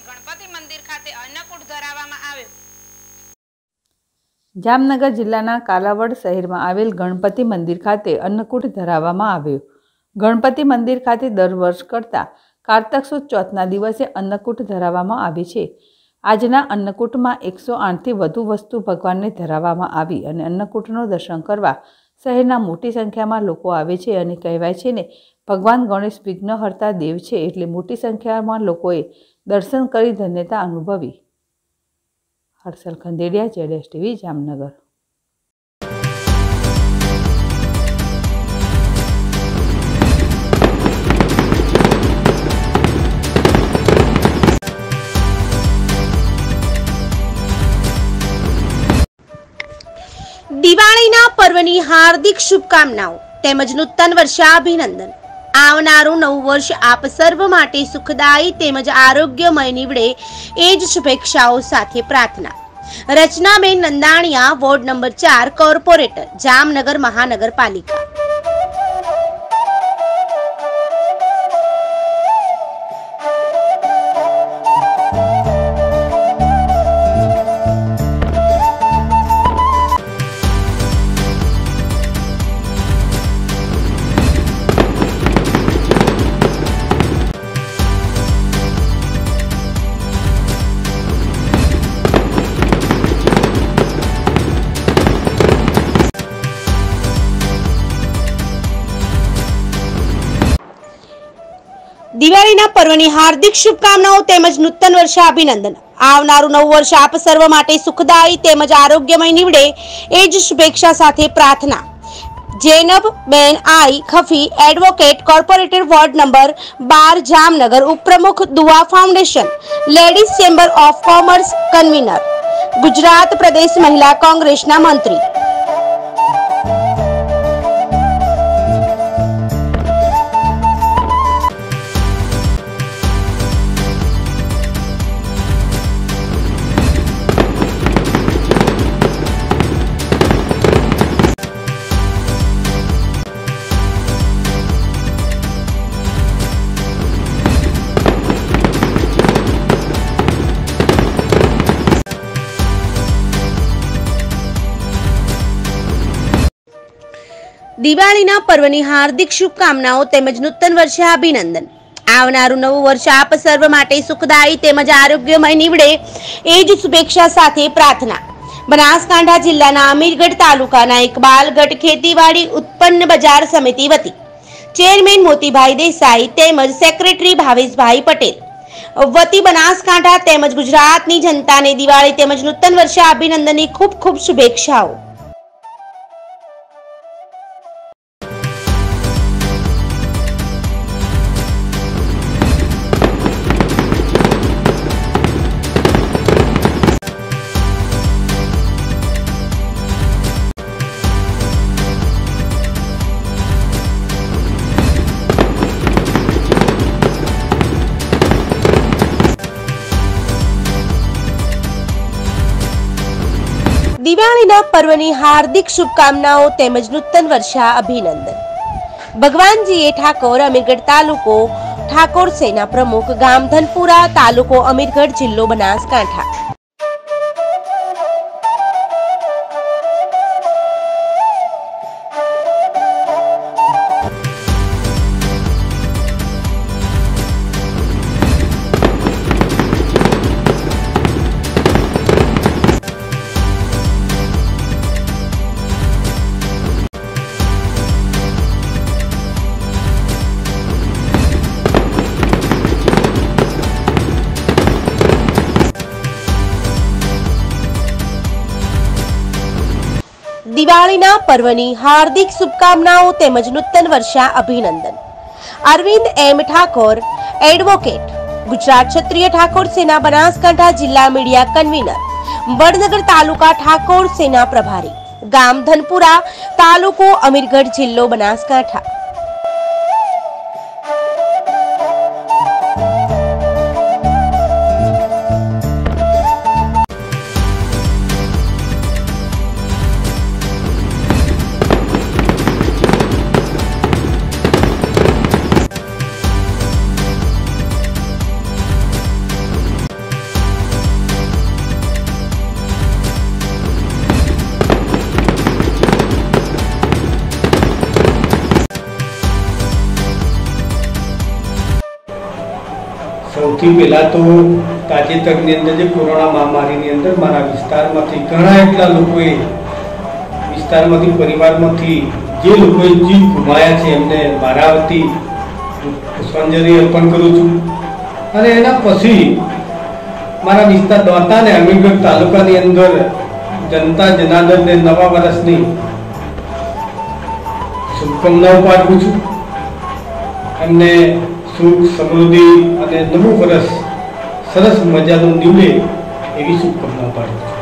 ગણપતિ મંદિર ખાતે અન્નકૂટ ધરાવવામાં આવ્યો. જામનગર જિલ્લાના કાલાવડ શહેરમાં આવેલ ગણપતિ મંદિર ખાતે અન્નકૂટ ધરાવવામાં આવ્યો. ગણપતિ મંદિર ખાતે દર વર્ષ કરતાં કારતક સુદ ચોથના દિવસે અન્નકૂટ ધરાવવામાં આવે છે. આજના અન્નકૂટમાં એકસો આઠથી વધુ વસ્તુ ભગવાનને ધરાવવામાં આવી અને અન્નકૂટનું દર્શન કરવા શહેરના મોટી સંખ્યામાં લોકો આવે છે અને કહેવાય છે ને, ભગવાન ગણેશ વિઘ્નહર્તા દેવ છે એટલે મોટી સંખ્યામાં લોકોએ દર્શન કરી ધન્યતા અનુભવી. હર્ષલ ખંદેડિયા જેડેશ ટીવી, જામનગર. દિવાળીના પર્વની હાર્દિક શુભકામનાઓ. તેમજ નૂતન વર્ષાભિનંદન આવનારું નવું વર્ષ આપ સર્વ માટે સુખદાયી તેમજ આરોગ્યમય નીવડે એ જ શુભેચ્છાઓ સાથે પ્રાર્થના. રચનાબેન નંદાણીયા વોર્ડ નંબર ચાર કોર્પોરેટર, જામનગર મહાનગરપાલિકા. દિવાળીના પર્વની હાર્દિક શુભકામનાઓ તેમજ નૂતન વર્ષ અભિનંદન. આવનારું નવું વર્ષ આપ સર્વ માટે સુખદાયી તેમજ આરોગ્યમય નીવડે એ જ શુભેચ્છા સાથે પ્રાર્થના. Zainab ben I Khafi advocate corporator ward number બાર જામનગર ઉપપ્રમુખ Dua foundation, ladies chamber of commerce convener. Gujarat પ્રદેશ મહિલા કોંગ્રેસના મંત્રી. દિવાળીના પર્વની હાર્દિક શુભકામનાઓ તેમજ નૂતન વર્ષે અભિનંદન. આવનારું નવું વર્ષ આપ સર્વ માટે સુખદાયી તેમજ આરોગ્યમય નીવડે એ જ શુભેચ્છા સાથે પ્રાર્થના. બનાસકાંઠા જિલ્લાના અમીરગઢ તાલુકાના ઇકબાલગઢ ખેતીવાડી ઉત્પન્ન બજાર સમિતિ વતી ચેરમેન મોતીભાઈ દેસાઈ તેમજ સેક્રેટરી ભાવેશભાઈ પટેલ, વતી બનાસકાંઠા તેમજ ગુજરાતની જનતાને દિવાળી તેમજ નૂતન વર્ષે અભિનંદનની ખૂબ ખૂબ શુભેચ્છાઓ. દિવાળીના પર્વની હાર્દિક શુભકામનાઓ તેમજ નૂતન વર્ષા અભિનંદન. ભગવાનજીએ ઠાકોર અમીરગઢ તાલુકો, ઠાકોર સેના પ્રમુખ ગામ ધનપુરા તાલુકો અમીરગઢ જિલ્લો બનાસકાંઠા. દિવાળીના પર્વની હાર્દિક શુભકામનાઓ તેમજ નૂતન વર્ષા અભિનંદન. અરવિંદ એમ ઠાકોર, એડવોકેટ, ગુજરાત ક્ષત્રિય ઠાકોર સેના બનાસકાંઠા જિલ્લા મીડિયા કન્વીનર, વડનગર તાલુકા ઠાકોર સેના પ્રભારી, ગામ ધનપુરા તાલુકો અમીરગઢ જિલ્લો બનાસકાંઠા. સૌથી પહેલાં તો તાજેતરની અંદર જે કોરોના મહામારીની અંદર મારા વિસ્તારમાંથી ઘણા એટલા લોકોએ વિસ્તારમાંથી પરિવારમાંથી જે લોકોએ જીવ ગુમાયા છે એમને મારા વતી પુષ્પાંજલિ અર્પણ કરું છું. અને એના પછી મારા વિસ્તાર દોતા અને અમીરગઢ તાલુકાની અંદર જનતા જનાર્દનને નવા વર્ષની શુભકામનાઓ પાઠવું છું. એમને સુખ સમૃદ્ધિ અને નવું વર્ષ સરસ મજાનું નીવડે એવી શુભકામના પાઠવું